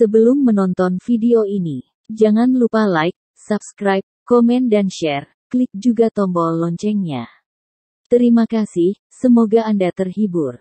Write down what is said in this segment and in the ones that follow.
Sebelum menonton video ini, jangan lupa like, subscribe, komen dan share. Klik juga tombol loncengnya. Terima kasih, semoga Anda terhibur.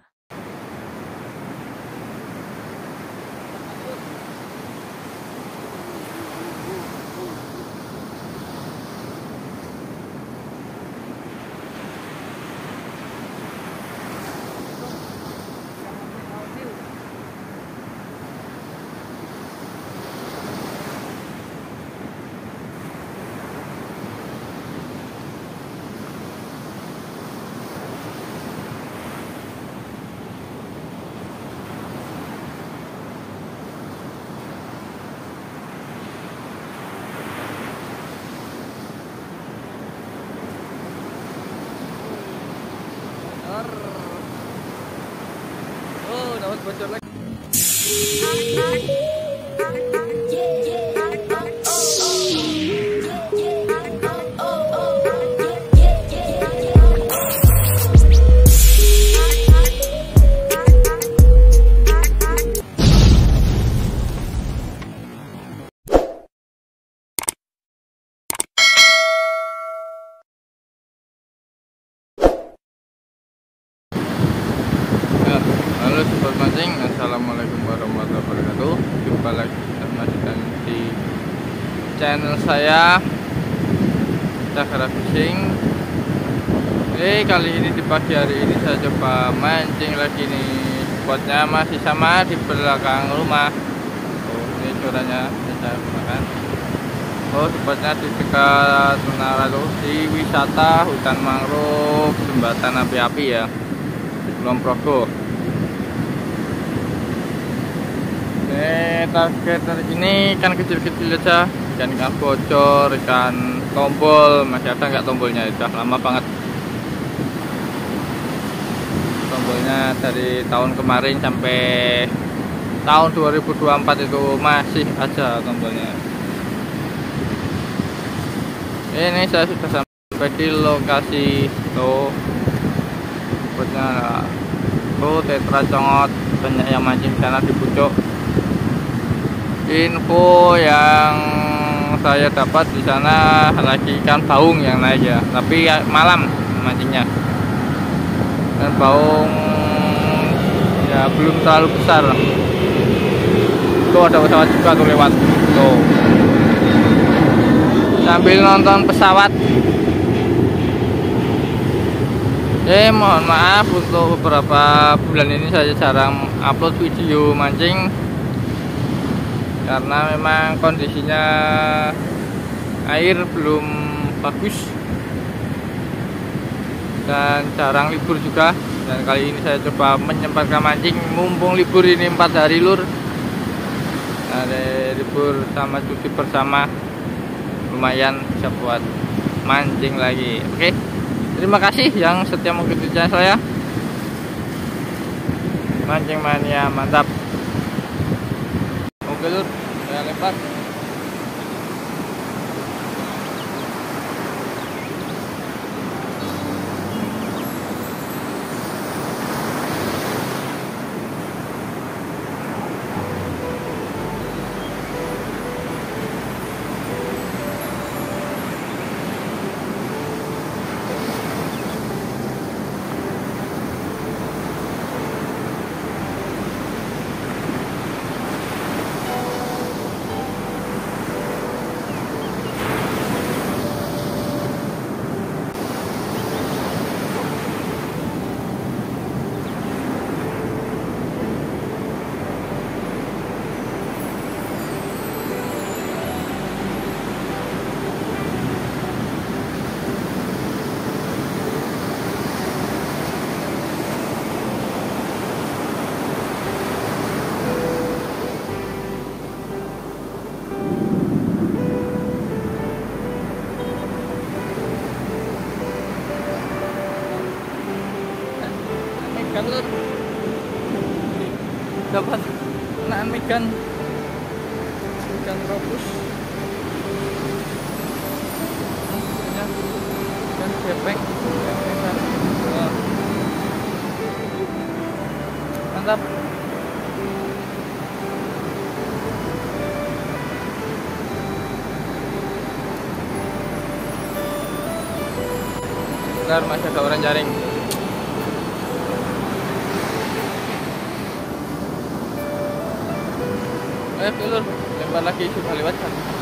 Oh, dapat bocor lagi. Channel saya Cakra Fishing. Oke, kali ini di pagi hari ini saya coba mancing lagi nih. Spotnya masih sama di belakang rumah. Oh, ini suaranya saya gunakan. Oh, tepatnya di dekat Menara di wisata hutan mangrove jembatan api-api ya. Kulon Progo. Eh, target hari ini ikan kecil-kecil aja, ikan ikan bocor, ikan tombol, masih ada nggak tombolnya? Udah lama banget. Tombolnya dari tahun kemarin sampai tahun 2024 itu masih ada tombolnya. Ini saya sudah sampai di lokasi tuh Buatnya tuh tetra congot banyak yang mancing sana di pucuk info yang saya dapat di sana lagi ikan baung yang naik ya. Tapi ya malam mancingnya. Dan baung ya belum terlalu besar. Tuh ada pesawat juga tuh lewat. Tuh. Sambil nonton pesawat. Eh mohon maaf untuk beberapa bulan ini saya jarang upload video mancing karena memang kondisinya air belum bagus dan jarang libur juga dan kali ini saya coba menyempatkan mancing mumpung libur ini empat hari lur ada libur sama cuti bersama lumayan bisa buat mancing lagi oke okay? Terima kasih yang setia mengikuti channel saya. Mancing mania mantap. Oke lur, saya lempar. ikan. Ikan robus, ikan bebek mantap. Bentar, masih ada orang jaring. Lagi sudah lewat kan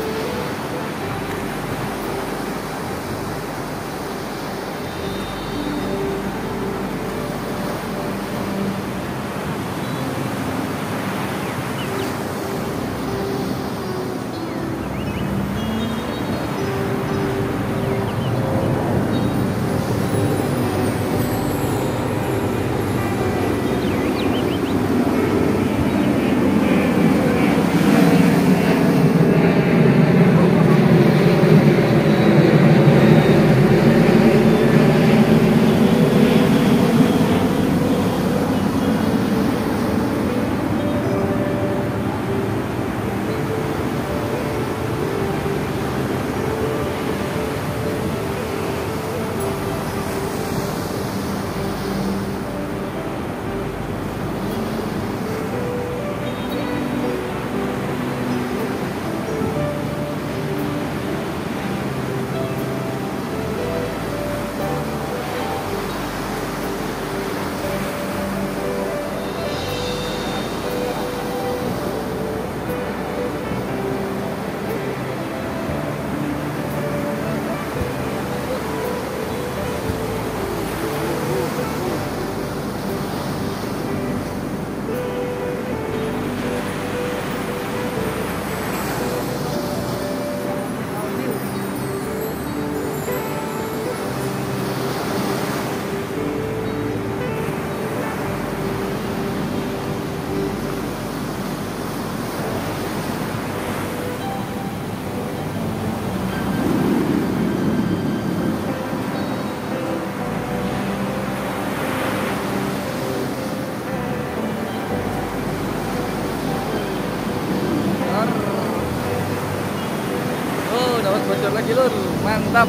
Mantap.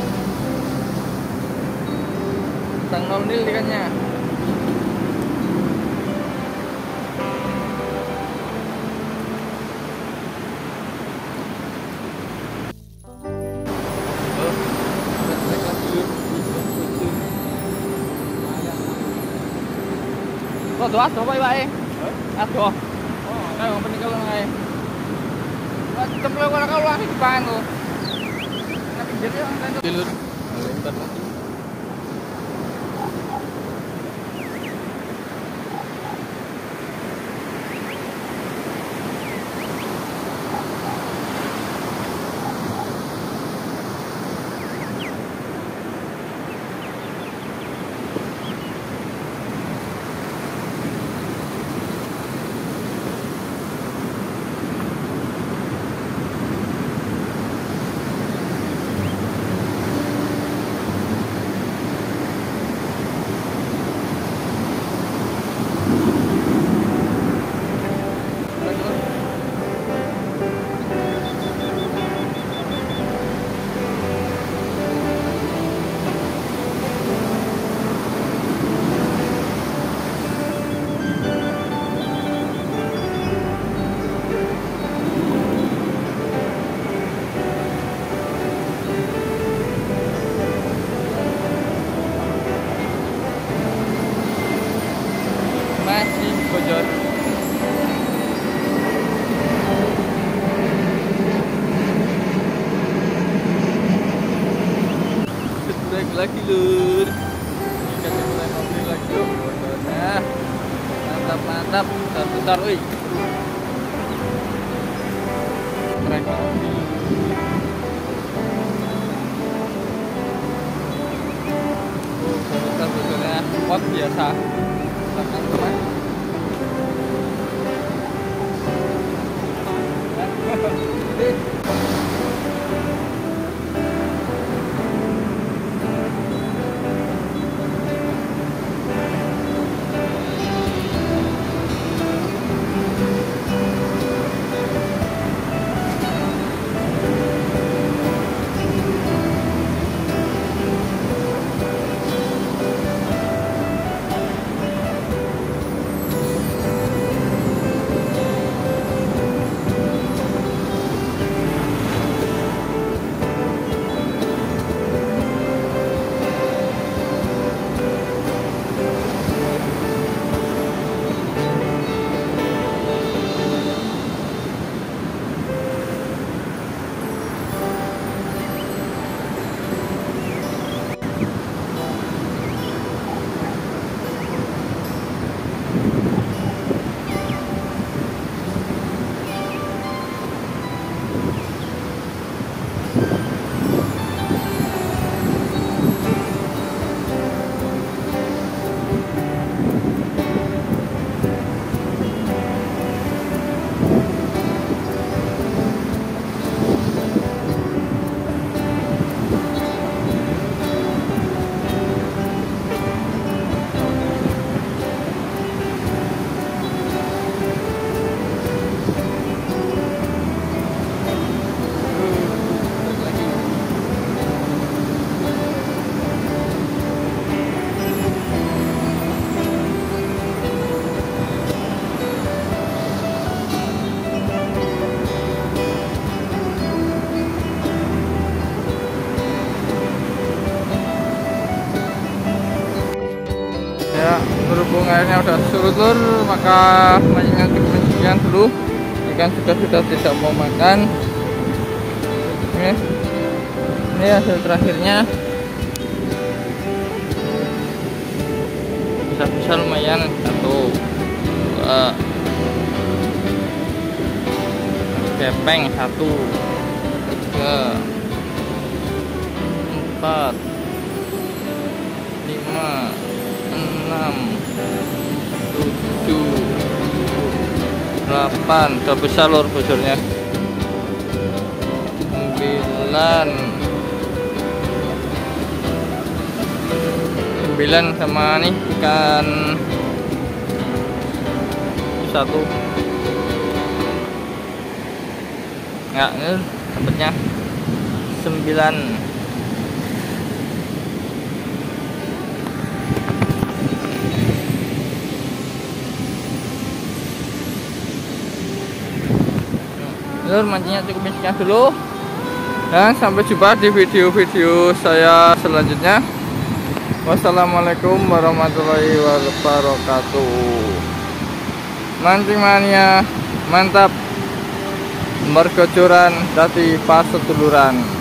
Tang nol nil ikannya. Apa iba eh? Asuh. Oh, kayak mau pening kalau ngai. Macam lo kalau kau lari Jalur. Bocor. Break lagi lur. Ikan mulai ngobrol lagi yuk Bodohnya Mantap mantap. Break lagi. Oh bentar bentarnya Pot biasa Tekan teman airnya udah surut lur maka cukup sekian dulu. Ikan juga sudah tidak mau makan. Ini ini hasil terakhirnya. Bisa-bisa lumayan satu dua. Kepeng satu tiga 8 udah besar lur busurnya. 9 9 sama nih ikan. Satu. Enggak ini dapatnya 9 Lur mancingnya cukup sekian dulu. Dan sampai jumpa di video-video saya selanjutnya. Wassalamualaikum warahmatullahi wabarakatuh. Mancing mania mantap. Mergojoran dati pas seduluran